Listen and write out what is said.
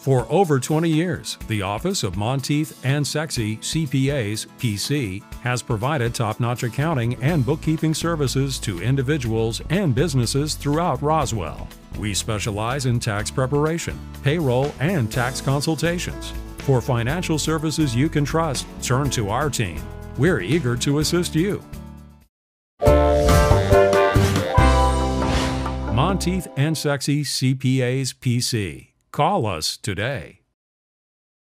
For over 20 years, the Office of Monteith and Sexe CPAs, PC, has provided top notch accounting and bookkeeping services to individuals and businesses throughout Roswell. We specialize in tax preparation, payroll, and tax consultations. For financial services you can trust, turn to our team. We're eager to assist you. Monteith and Sexe CPAs PC. Call us today.